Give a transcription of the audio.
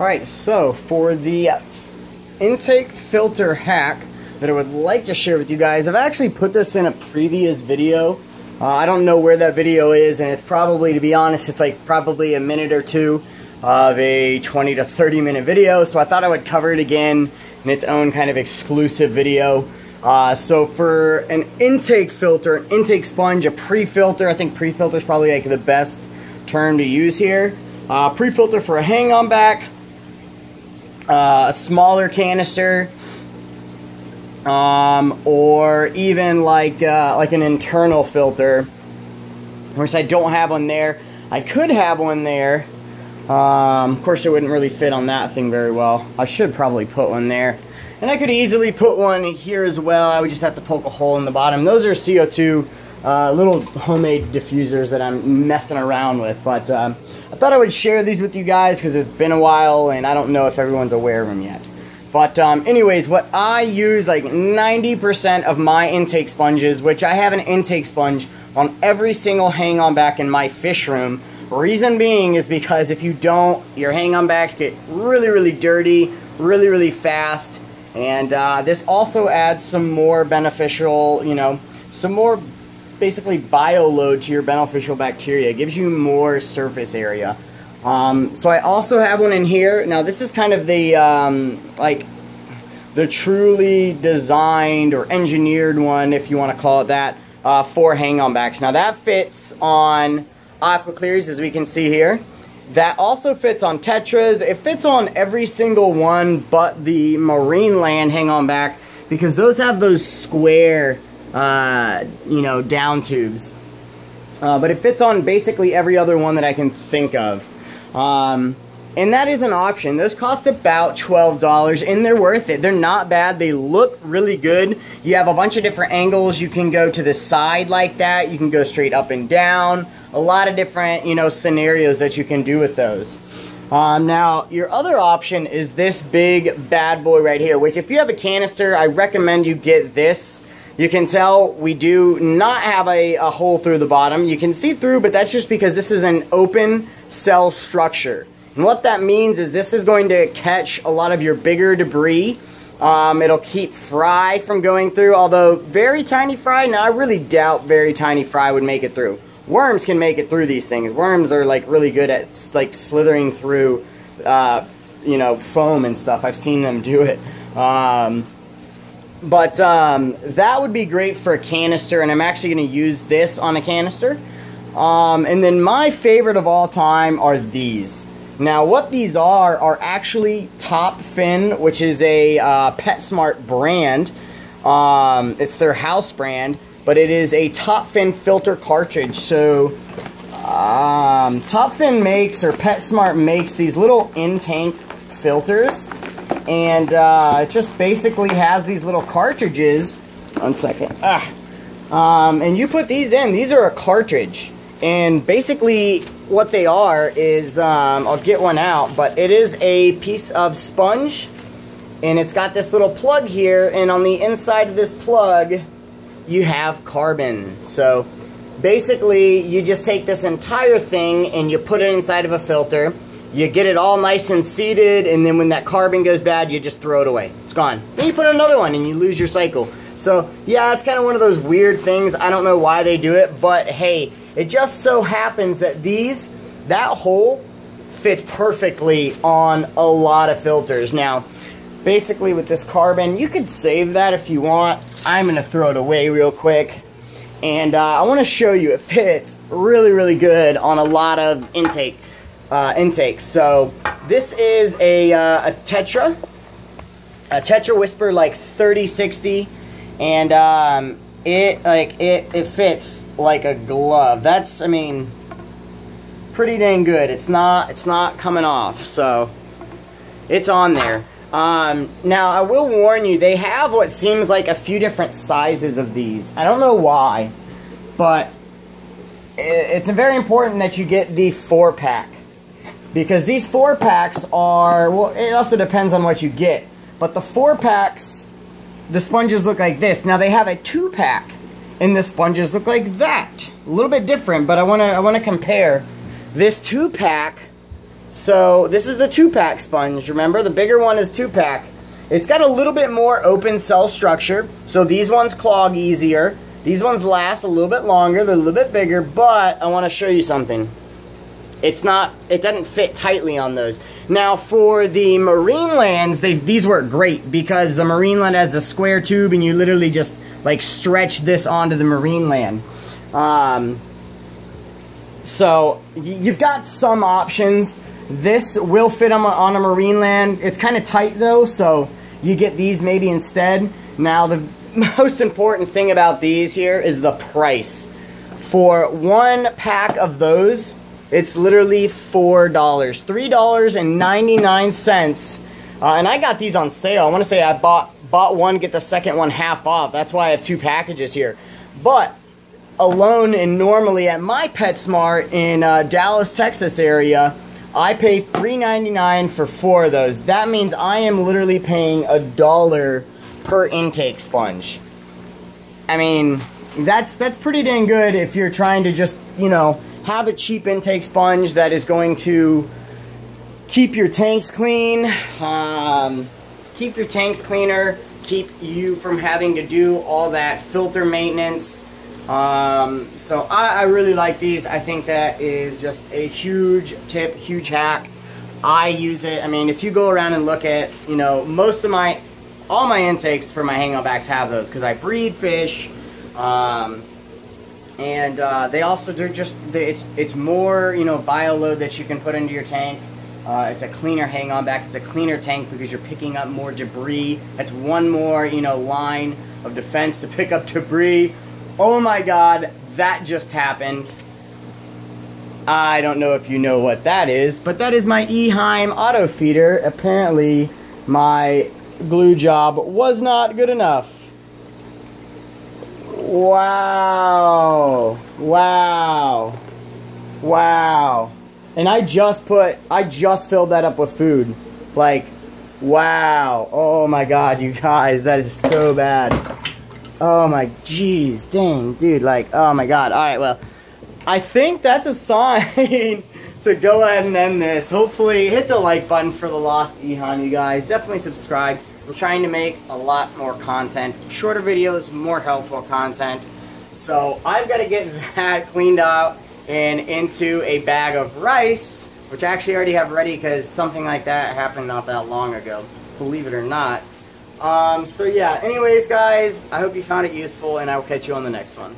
Alright, so for the intake filter hack that I would like to share with you guys, I've actually put this in a previous video. Uh, I don't know where that video is, and it's probably, to be honest, it's like probably a minute or two of a 20 to 30 minute video, so I thought I would cover it again in its own kind of exclusive video. Uh, so for an intake filter, an intake sponge, a pre-filter, I think pre-filter is probably like the best term to use here. Uh, pre-filter for a hang-on back, uh, a smaller canister, um, or even like uh, like an internal filter, which I don't have one there. I could have one there. Um, of course, it wouldn't really fit on that thing very well. I should probably put one there. And I could easily put one here as well. I would just have to poke a hole in the bottom. Those are CO2 uh, little homemade diffusers that I'm messing around with. But um, I thought I would share these with you guys because it's been a while and I don't know if everyone's aware of them yet. But um, anyways, what I use like 90% of my intake sponges, which I have an intake sponge on every single hang-on back in my fish room. Reason being is because if you don't, your hang-on backs get really, really dirty, really, really fast. And uh, this also adds some more beneficial, you know, some more basically bio load to your beneficial bacteria. It gives you more surface area. Um, so I also have one in here. Now this is kind of the, um, like, the truly designed or engineered one, if you want to call it that, uh, for hang-on backs. Now that fits on aqua clears, as we can see here. That also fits on Tetras. It fits on every single one but the Marineland hang-on back because those have those square uh, you know, down tubes. Uh, but it fits on basically every other one that I can think of. Um, and that is an option. Those cost about $12 and they're worth it. They're not bad. They look really good. You have a bunch of different angles. You can go to the side like that. You can go straight up and down. A lot of different, you know, scenarios that you can do with those. Um, now, your other option is this big bad boy right here, which if you have a canister, I recommend you get this. You can tell we do not have a, a, hole through the bottom. You can see through, but that's just because this is an open cell structure. And what that means is this is going to catch a lot of your bigger debris. Um, it'll keep fry from going through, although very tiny fry, now I really doubt very tiny fry would make it through. Worms can make it through these things. Worms are like really good at like slithering through, uh, you know, foam and stuff. I've seen them do it. Um, but um, that would be great for a canister, and I'm actually going to use this on a canister. Um, and then my favorite of all time are these. Now, what these are are actually Top Fin, which is a uh, PetSmart brand. Um, it's their house brand, but it is a Top Fin filter cartridge. So, um, Top Fin makes, or PetSmart makes, these little in-tank filters and uh, it just basically has these little cartridges. One second. Ah. Um, and you put these in. These are a cartridge. And basically what they are is, um, I'll get one out, but it is a piece of sponge. And it's got this little plug here. And on the inside of this plug, you have carbon. So basically, you just take this entire thing and you put it inside of a filter you get it all nice and seated, and then when that carbon goes bad, you just throw it away. It's gone. Then you put another one, and you lose your cycle. So, yeah, it's kind of one of those weird things. I don't know why they do it, but hey, it just so happens that these, that hole fits perfectly on a lot of filters. Now, basically with this carbon, you could save that if you want. I'm to throw it away real quick. And uh, I want to show you it fits really, really good on a lot of intake uh, intakes. So this is a, uh, a Tetra, a Tetra Whisper like 3060, and um, it like it it fits like a glove. That's I mean pretty dang good. It's not it's not coming off, so it's on there. Um, now I will warn you, they have what seems like a few different sizes of these. I don't know why, but it's very important that you get the four pack because these four packs are, well, it also depends on what you get. But the four packs, the sponges look like this. Now they have a two pack and the sponges look like that. A little bit different, but I wanna, I wanna compare. This two pack So this is the two-pack sponge. Remember, the bigger one is two-pack. It's got a little bit more open cell structure. So these ones clog easier. These ones last a little bit longer. They're a little bit bigger, but I want to show you something. It's not, it doesn't fit tightly on those. Now for the Marinelands, they these work great because the Marineland has a square tube and you literally just like stretch this onto the Marineland. Um, so you've got some options. This will fit on a, on a Marineland. It's kind of tight though, so you get these maybe instead. Now the most important thing about these here is the price. For one pack of those, it's literally $4. $3.99. Uh, and I got these on sale. I want to say I bought bought one, get the second one half off. That's why I have two packages here. But alone and normally at my PetSmart in uh, Dallas, Texas area, I pay $3.99 for four of those. That means I am literally paying a dollar per intake sponge. I mean, that's that's pretty dang good if you're trying to just, you know, have a cheap intake sponge that is going to keep your tanks clean, um, keep your tanks cleaner, keep you from having to do all that filter maintenance. Um, so I, I really like these. I think that is just a huge tip, huge hack. I use it. I mean, if you go around and look at, you know, most of my, all my intakes for my hang-on backs have those because I breed fish. Um, and uh, they also do just it's it's more you know bio load that you can put into your tank. Uh, it's a cleaner hang on back. It's a cleaner tank because you're picking up more debris. That's one more you know line of defense to pick up debris. Oh my God, that just happened. I don't know if you know what that is, but that is my Eheim auto feeder. Apparently, my glue job was not good enough. Wow. Wow. Wow. And I just put, I just filled that up with food. Like, wow. Oh my god, you guys, that is so bad. Oh my, jeez, dang, dude, like, oh my god. Alright, well, I think that's a sign to go ahead and end this. Hopefully, hit the like button for the Lost Eheim, you guys. Definitely subscribe. I'm trying to make a lot more content, shorter videos, more helpful content. So I've got to get that cleaned out and into a bag of rice, which I actually already have ready because something like that happened not that long ago, believe it or not. Um, so yeah, anyways guys, I hope you found it useful and I will catch you on the next one.